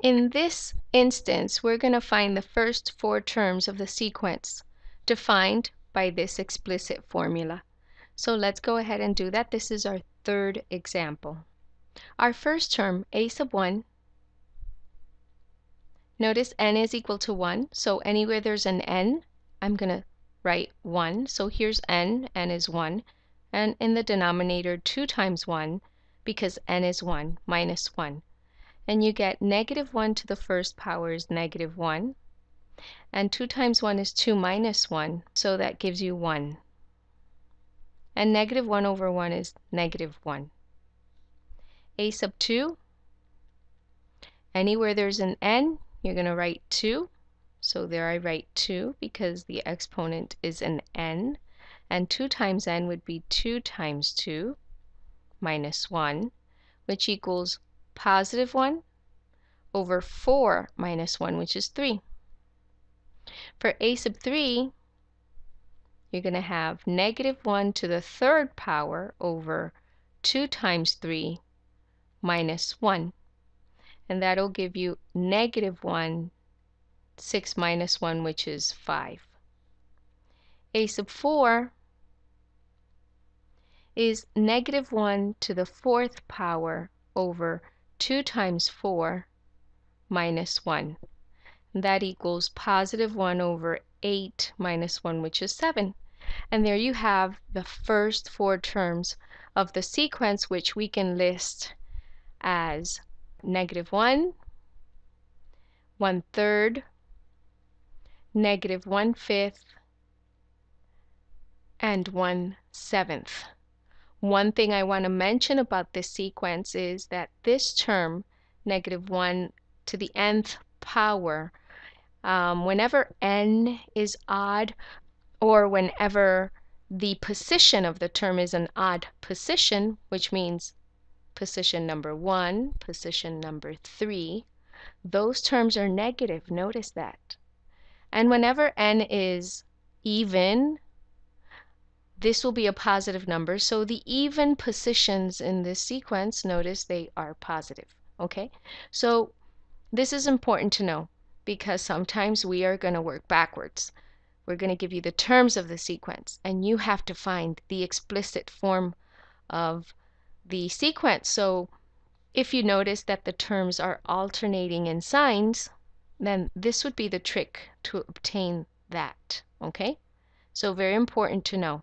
In this instance, we're going to find the first four terms of the sequence defined by this explicit formula. So let's go ahead and do that. This is our third example. Our first term, a sub 1, notice n is equal to 1, so anywhere there's an n, I'm going to write 1. So here's n, n is 1, and in the denominator 2 times 1, because n is 1, minus 1 and you get negative 1 to the first power is negative 1. And 2 times 1 is 2 minus 1, so that gives you 1. And negative 1 over 1 is negative 1. a sub 2, anywhere there's an n, you're going to write 2. So there I write 2 because the exponent is an n. And 2 times n would be 2 times 2 minus 1, which equals positive 1 over 4 minus 1, which is 3. For a sub 3, you're going to have negative 1 to the third power over 2 times 3 minus 1. And that'll give you negative 1, 6 minus 1, which is 5. a sub 4 is negative 1 to the fourth power over 2 times 4 minus 1. That equals positive 1 over 8 minus 1, which is 7. And there you have the first four terms of the sequence, which we can list as negative 1, 1 third, negative 1 fifth, and 1 seventh. One thing I want to mention about this sequence is that this term, negative 1 to the nth power, um, whenever n is odd or whenever the position of the term is an odd position, which means position number 1, position number 3, those terms are negative. Notice that. And whenever n is even, this will be a positive number. So the even positions in this sequence, notice they are positive. Okay, so this is important to know because sometimes we are going to work backwards. We're going to give you the terms of the sequence and you have to find the explicit form of the sequence. So if you notice that the terms are alternating in signs, then this would be the trick to obtain that. Okay, so very important to know.